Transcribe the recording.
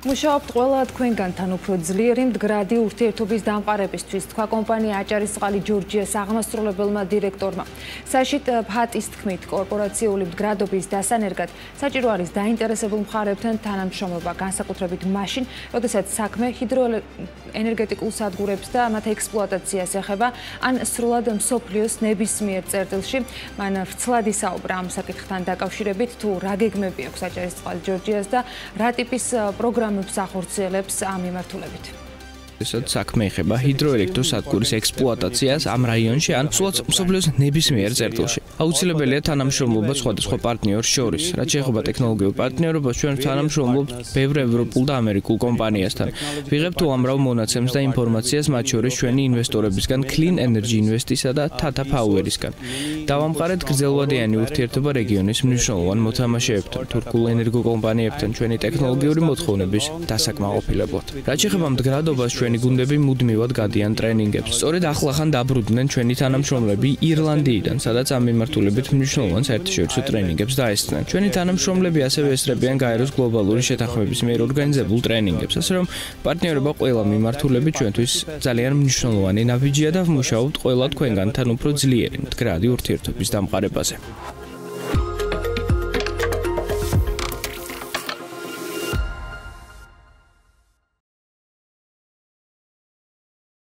მუშაობთ ყველა თქვენგანთან უფრო ძლიერი მდგრადი ურთიერთობის დამყარებისთვის, თქვა კომპანია აჭარისწყალი ჯორჯიას აღმასრულებელმა დირექტორმა. საშით ფატის თქმით, კორპორაციული მდგრადობის დასანერგად საჭირო არის დაინტერესებულ მხარეებთან თანამშრომლობა, განსაკუთრებით მაშინ, როდესაც საქმე ჰიდროენერგეტიკულ სადგურებს და მათ ექსპლუატაციას ეხება, ან სრულად მსოფლიოს ნებისმიერ წერტილში. მან ვრცლად ისაუბრა ამ საკითხთან დაკავშირებით, თუ რა გეგმები აქვს აჭარისწყალი ჯორჯიას და რა ტიპის პროგრამა პროგრამებს ახორციელებს ამ მიმართულებით. ესეც საქმე ეხება ჰიდროელექტროსადგურის ექსპლუატაციას ამ რაიონში ან სულაც მსოფლიოს ნებისმიერ წერტილში. აუცილებელია თანამშრომლობა სხვადასხვა პარტნიორს შორის. რაც შეეხება ტექნოლოგიურ პარტნიორობას, ჩვენ თანამშრომლობთ ბევრ ევროპულ და ამერიკულ კომპანიასთან. ვიღებთ უამრავ მონაცემს და ინფორმაციას მათ შორის ჩვენი ინვესტორებისგან Clean Energy Invest-ისა და Tata Power-ისგან. დავამყარეთ გრძელვადიანი ურთიერთობა რეგიონის მნიშვნელოვან მოთამაშეებთან, თურქულ ენერგოკომპანიებთან, ჩვენი ტექნოლოგიური მოთხოვნების დასაკმაყოფილებლად. რაც შეეხება მდგრადობას, ჩვენ ჩვენი გუნდები მუდმივად გადიან ტრენინგებს. სწორედ ახლახან დაბრუნდნენ ჩვენი თანამშრომლები ირლანდიიდან, სადაც ამ მიმართულებით მნიშვნელოვან საერთაშორისო ტრენინგებს დაესწრნენ. ჩვენი თანამშრომლები ასევე ესწრებიან გაეროს გლობალური შეთანხმების მიერ ორგანიზებულ ტრენინგებს, ასე რომ პარტნიორობა ყველა მიმართულებით ჩვენთვის ძალიან მნიშვნელოვანი ნაბიჯია და ვმუშაობთ ყველა თქვენგანთან უფრო ძლიერი, მდგრადი ურთიერთობის დამყარებაზე.